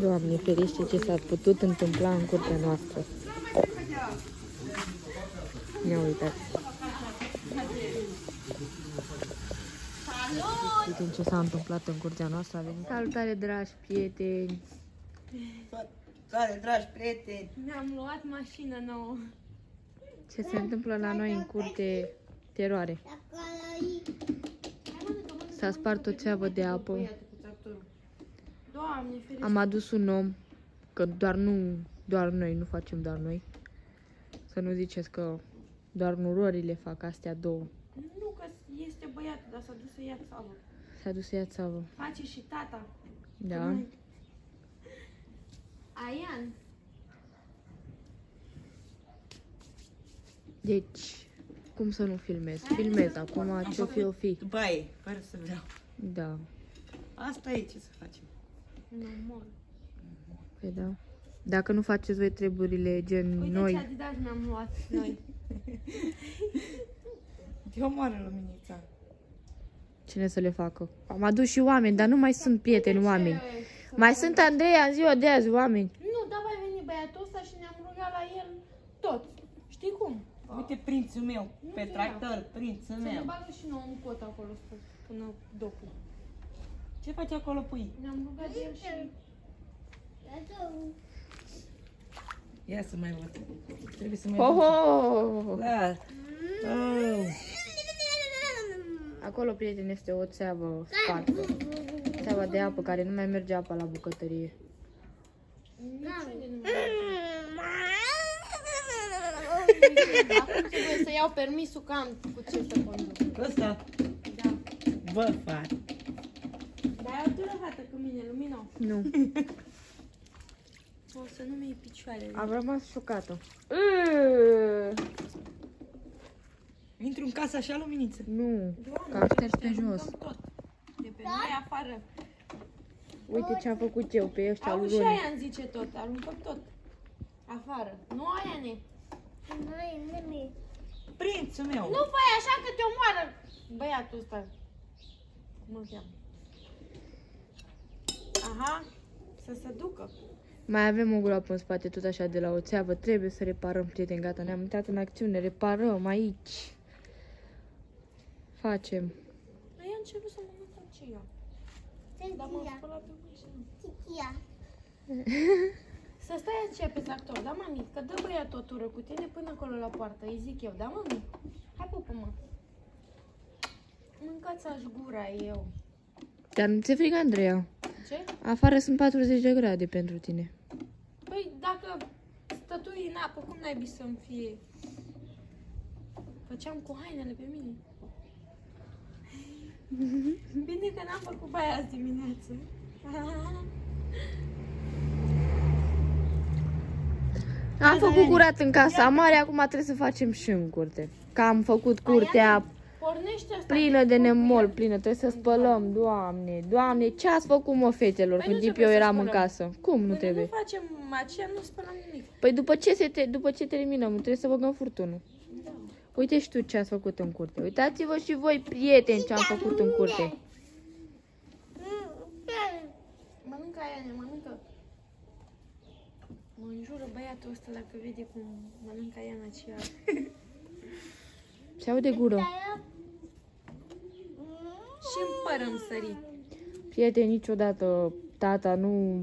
Doamne ferește ce s-a putut întâmpla în curtea noastră. Ia uitați. Uite ce s-a întâmplat în curtea noastră. A venit. Salutare, dragi prieteni! Care, dragi prieteni, Mi-am luat mașină nouă. Ce se întâmplă la noi în curte? Teroare. S-a spart o țeavă de apă. Doamne, ferește. Am adus un om, că doar nu, doar noi, nu facem doar noi. Să nu ziceți că doar nurorile fac astea două. Nu că este băiatul, dar s-a dus să ia țavă. S-a dus să ia țavă. Face și tata. Da. Aian. Deci, cum să nu filmez? Filmez acum, ce-o fi, o fi. baie, fără să vreau. Da. Asta e ce să facem. Nu, mor. Păi da. Dacă nu faceți voi treburile gen Uite ce noi, Adidas mi-am luat noi. Te omoară luminița. cine să le facă? Am adus și oameni, dar nu mai sunt prieteni oameni. Mai sunt Andreea în ziua de azi oameni. Nu, dar mai venit băiatul ăsta și ne-am rugat la el tot. Știi cum? Uite prințul meu, pe știu. tractor, prințul Să ne meu. bagă și nouă un cot acolo spre- până dopul. Ce faci acolo, pui? Ne-am rugat de el și... Ia să mai văd. Trebuie să mai Ho, văd. ho! Da. Oh. Acolo, prieteni, este o țeavă spartă. Țeava de apă care nu mai merge apa la bucătărie. Niciunde nu Acum trebuie să iau permisul că am cu ce să conduc. Ăsta, Da. bă, fac. Dar ai o târăhată cu mine, Lumino. Nu. O să nu mi-ai picioarele. Am rămas șocată. Intru în casă așa, luminiță. Nu, Doamne, că am șters te pe jos. aruncăm Tot. De pe noi afară. Uite ce am făcut eu pe ăștia Auzi lui și Roni. aia îmi zice tot. Aruncăm tot. Afară. Nu aia ne. Prințul meu. Nu fai așa că te omoară băiatul ăsta. Cum îl cheamă? Aha. Să se ducă. Mai avem o groapă în spate, tot așa, de la o țeavă. Trebuie să reparăm, prieteni, gata. Ne-am intrat în acțiune, reparăm aici. Facem. Noi am început să mănânc ce eu. Dar m-am spălat pe mașină. Să stai aceea pe tractor, da, mami? Că dă băiatul o tură cu tine până acolo la poartă, îi zic eu, da, mami? Hai, pupă-mă. Mâncați-aș gura eu. Dar nu ți-e frică, Andreea? Ce? Afară sunt 40 de grade pentru tine. Păi, dacă stătui în apă, cum n-ai să-mi fie? Făceam cu hainele pe mine. Bine că n-am făcut baia azi dimineață. Am făcut curat în casa mare, acum trebuie să facem și în curte. Că am făcut curtea Pornește asta. plină de nemol, plină. Trebuie să spălăm, doamne, doamne. Ce ați făcut, mă, fetelor, Păi când nu tip eu trebuie să eram în spălăm. casă? Cum nu Până trebuie? nu facem aceea, nu spălăm nimic. Păi după ce, se te, după ce terminăm, trebuie să băgăm furtunul. Da. Uite și tu ce ați făcut în curte. Uitați-vă și voi, prieteni, ce am făcut în curte. Mănâncă aia, ne mănâncă. Mă înjură băiatul ăsta dacă vede cum mănâncă aia în aceea. Se aude gură. Și în păr îmi sări. Prieteni, niciodată tata nu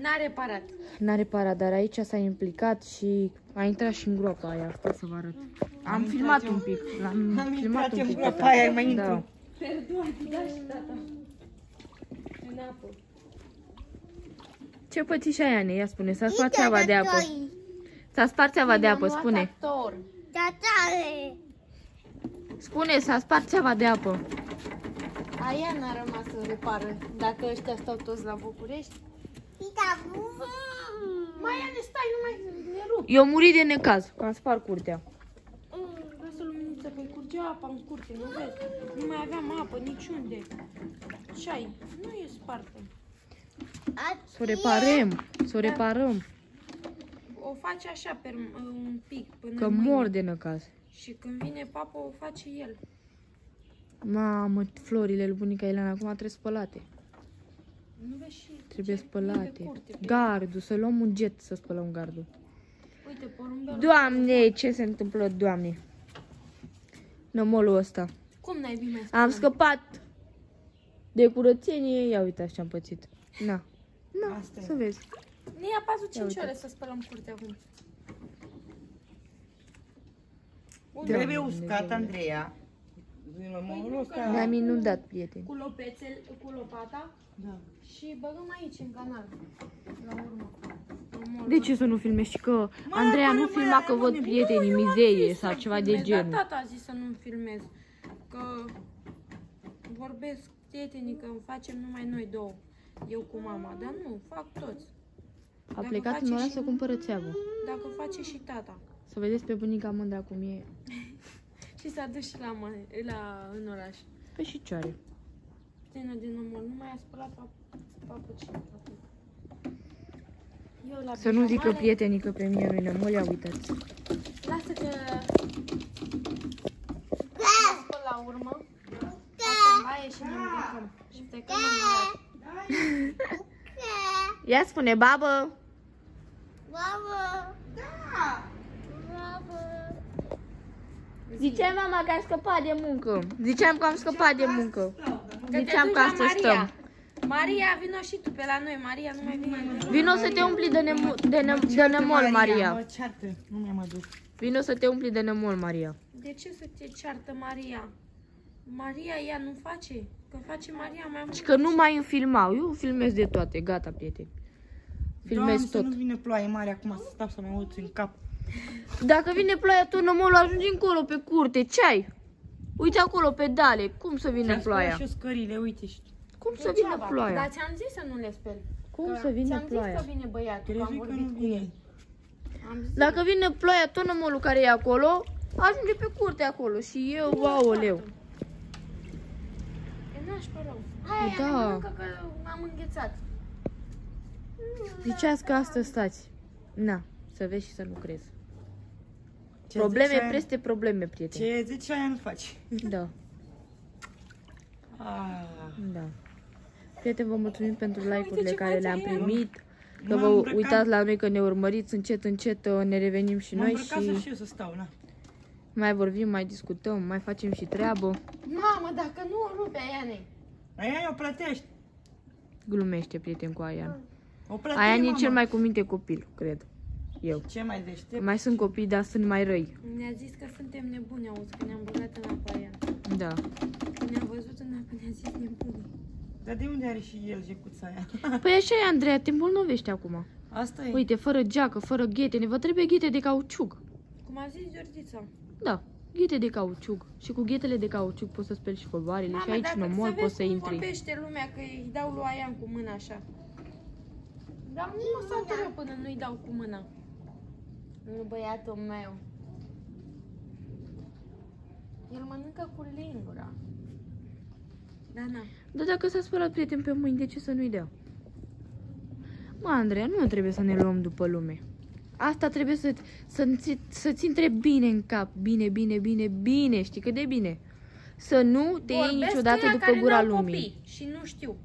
N-a reparat. n-a reparat, dar aici s-a implicat și a intrat și în groapa aia. Stai să vă arăt. Am filmat un pic. L-am Am filmat intrat un în pic. groapa tata. aia, mai Da. intru. Perdoane, da și tata. În apă. Ce pățișa aia, ne? Ia spune, s-a spart țeava de apă. S-a spart țeava de apă, Mi-am luat spune. Tractor. Spune, s-a spart țeava de apă. Aia n-a rămas să repară. Dacă ăștia stau toți la București. Mai ne stai, nu mai ne rup. Eu murit de necaz, că am spart curtea. Lasă luminiță, păi curgea apa în curte, nu vezi? Nu mai aveam apă niciunde. Ce ai? Nu e spartă. Să o reparăm, să o reparăm. O face așa pe un pic până Că mâine. mor de năcaz. Și când vine papa o face el. Mamă, florile lui bunica Elena acum trebuie spălate. Nu vezi și Trebuie ce- Pe spălate. curte, pe- Gardul, să luăm un jet să spălăm gardul. Uite, porumbelul. Doamne, ce se întâmplă, doamne? Nămolul ăsta. Cum n-ai bine Am scăpat de curățenie. Ia uite ce am pățit. Na. Na, Asta e. să vezi. Ne ia 4-5 uite. ore să spălăm curtea acum. Trebuie Doamne, uscat, Dumnezeule. Andreea. Din lămurul nu, ăsta. Ne-am inundat, prieteni. Cu lopețel, cu lopata Da. și băgăm aici în canal. La urmă. În De ce să nu filmezi? Și că Mă, Andreea nu până filma mai că ai, văd mă, prietenii Nu, eu am mizerie zis sau să ceva de filmez, genul. Dar tata a zis să nu filmez. Că vorbesc prietenii că facem numai noi două. Eu cu mama, dar nu, fac toți. A Dacă plecat face în oraș și- să cumpără țeavă. Dacă face și tata. Să vedeți pe bunica mândra cum e. Și s-a dus și la, mă- la în oraș. Pe și ce are. Țină din omor, nu mai a spălat pap papucii. Eu la Să nu zică pijamale- prietenii că pe mine nu-i nămol, ia uitați. Lasă că... Mă spăl la urmă. Facem baie și ne îmbrăcăm. Și plecăm în oraș. Ia spune, babă! Mamă! Da! Mamă! Ziceai mama că ai scăpat de muncă. Ziceam că am scăpat de muncă. Că te Ziceam duci că la astăzi Maria. stăm. Maria, vino și tu pe la noi. Maria nu mai vine. Vino să te umpli de, nemo- de, ne- de nămol, Mă Maria. ceartă. Nu mi-am adus. Vino să te umpli de nămol, Maria. De ce să te ceartă Maria? Maria, ea nu face. Că face Maria mai mult. Și că nu mai îmi filmau. Eu filmez de toate. Gata, prieteni. Filmez Doamne, să tot. nu vină ploaie mare acum să stau să mă uit în cap. Dacă vine ploaia, tu nămolul ajungi încolo pe curte. Ce ai? Uite acolo pedale. Cum să vină Ți-am ploaia? spălat și eu scările, uite. și- Cum să vină Degeaba. ploaia? Dar ți-am zis să nu le speli. Cum Că să vină ți-am ploaia? zis că vine băiatul, că am Crezi că vorbit nu cu el. vine? Am zis, Dacă vine ploaia, tot nămolul care e acolo, ajunge pe curte acolo. Și eu, aoleu. E nașpa rău. Hai, Da. da. mănâncă că am înghețat. Ziceați că astăzi stați. Na, să vezi și să nu crezi. Ce Probleme zicea- peste probleme, prieteni. Ce zice aia nu faci. Da, Ah. da. Prieteni, vă mulțumim pentru like-urile ce care face le-am el. primit. Că M-am vă îmbrăcat- uitați la noi, că ne urmăriți încet, încet, ne revenim și M-am noi îmbrăcat să și și eu să stau, na. mai vorbim, mai discutăm, mai facem și treabă. Mamă, dacă nu o rupe aia ne. Aia o plătești. Glumește, prieten, cu Aian. O plătești, Aian e mama. cel mai cuminte copil, cred. Eu. Ce mai deștept? Mai sunt copii, dar sunt mai răi. Ne-a zis că suntem nebuni, auzi, că ne-am băgat în apa aia. Da. Când ne-a văzut în apă, ne-a zis nebuni. Dar de unde are și el jecuța aia? Păi așa e, Andreea, te îmbolnăvești acum. Asta e. Uite, fără geacă, fără ghete, ne vă trebuie ghete de cauciuc. Cum a zis Georgița. Da, ghete de cauciuc. Și cu ghetele de cauciuc poți să speli și covoarele și aici dacă în mall să poți vezi să cum intri. vorbește lumea că îi dau lui Aian cu mâna așa. Dar nu mă satur eu până nu-i dau cu mâna. Nu băiatul meu. El mănâncă cu lingura. Da, na. Dar dacă s-a spălat prieten pe mâini, de ce să nu-i dea? Mă, Andreea, nu trebuie să ne luăm după lume. Asta trebuie să, să, să-ți intre bine în cap. Bine, bine, bine, bine. Știi cât de bine? Să nu te iei Vorbesc niciodată ăia după care gura n-au lumii. Copii și nu știu.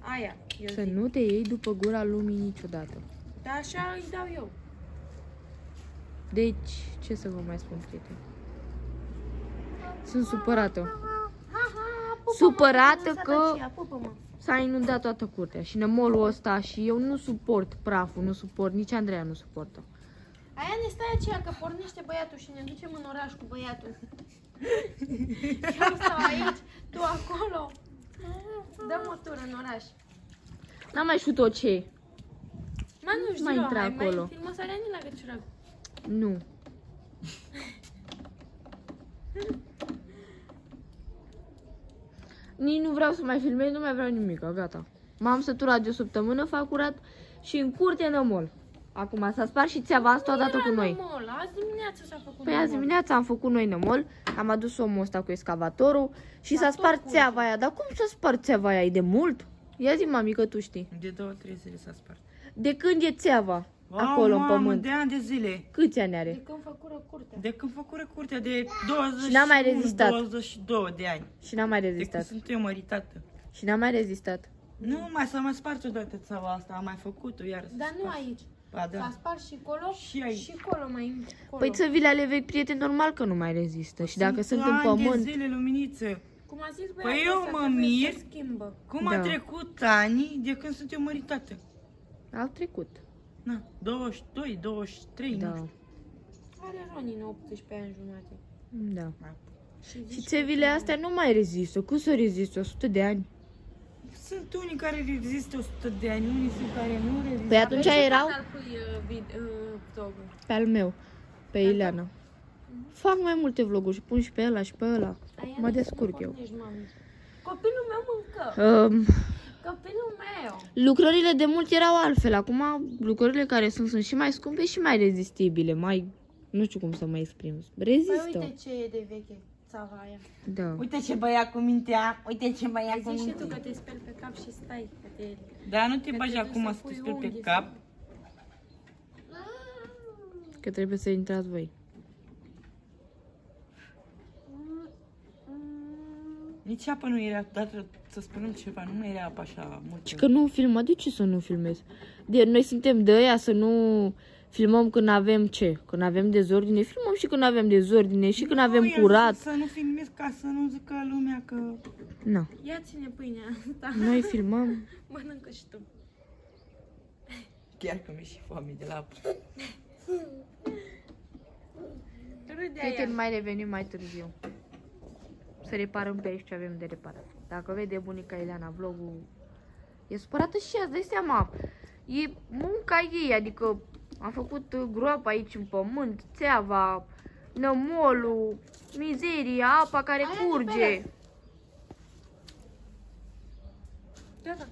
Aia, eu Să zic. nu te iei după gura lumii niciodată. Dar așa îi dau eu. Deci, ce să vă mai spun, prieten? Sunt supărată. Ha, ha, pupă-mă, Supărată nu că- sărăcia, Pupă-mă. S-a inundat toată curtea și nămolul ăsta și eu nu suport praful, nu suport, nici Andreea nu suportă. Aia ne stai aceea că pornește băiatul și ne ducem în oraș cu băiatul. Eu stau aici, tu acolo. Dăm o tură în oraș. N-am mai știut o ce. Mă, nu știu, Mai eu, intra hai, acolo. Mai filmă Sariani la găciură. Nu. Nici nu vreau să mai filmez, nu mai vreau nimic, gata. M-am săturat de o săptămână, fac curat și în curte nămol. Acum s-a spart și țeava asta odată cu noi. Mol. Azi dimineața s-a făcut Păi azi nămol. dimineața am făcut noi nămol, am adus omul ăsta cu excavatorul și Dar s-a tot spart curte. țeava aia. Dar cum s-a spart țeava aia? E de mult? Ia zi, mami, că tu știi. De două, trei zile s-a spart. De când e țeava Oh, acolo în mamă, pământ? de ani de zile. Câți ani are? De când făcură curtea. De când făcură curtea de 20 Și n-a mai rezistat. 22 de ani. Și n-a mai De când rezistat. sunt eu măritată. Și n-a mai rezistat. Nu, mai s-a mai spart odată țeava asta, am mai făcut-o iar. s-a Dar nu spart. aici. Ba S-a da. spart și acolo Și aici. și acolo mai acolo. Păi țăvile ale vechi, prieteni, normal că nu mai rezistă. Și dacă sunt în ani de pământ, zile, luminiță. Cum a zis Păi băiatul eu ăsta, mă trebuie mir. să schimbă. Cum Da. a trecut ani de când sunt eu măritată? au trecut. Na, 22, 23, nu Da. știu. Are Ronin 18 ani jumate. Da. Și, Și zici țevile astea nu mai rezistă. Cum să rezistă? 100 de ani? Sunt unii care rezistă 100 de ani, unii sunt care nu rezistă. Păi atunci Vrei să erau dar pui uh, vid- uh, vlogul? pe al meu, pe Ileana. Fac mai multe vloguri și pun și pe ăla și pe ăla. Aia Mă nu- descurc nu eu. pornești, mami. Copilul meu mâncă. Um, Copilul meu. lucrările de mult erau altfel. Acum lucrările care sunt sunt și mai scumpe și mai rezistibile. Mai... Nu știu cum să mă exprim. Păi Rezistă. uite ce e de veche țava aia. Da. Uite ce băiat cu mintea, uite ce băiat Ai cu zis și tu că mintea. te speli pe cap și stai. Că te... Dar nu te că bagi te duci acum să te pui speli pe unghii cap. Că trebuie să intrați voi. Nici apa nu era, dar să spunem ceva, nu era apa așa mult. Și că nu filmă, de ce să nu filmez? De, noi suntem de aia să nu filmăm când avem ce? Când avem dezordine, filmăm și când avem dezordine și când avem Nu, i-am curat. zis Să nu filmez ca să nu zică lumea că... Nu. Ia ține pâinea asta. Noi filmăm. Mănâncă și tu. Chiar că mi-e și foame de la apă. Râde Prieteni, aia. mai revenim mai târziu. Să reparăm pe aici ce avem de reparat. Dacă vede bunica Ileana vlogul, e supărată și ea, îți dai seama. E munca ei, adică am făcut uh, groapa aici în pământ, țeava, nămolul, mizeria, apa care Aia de curge. pere. Gata.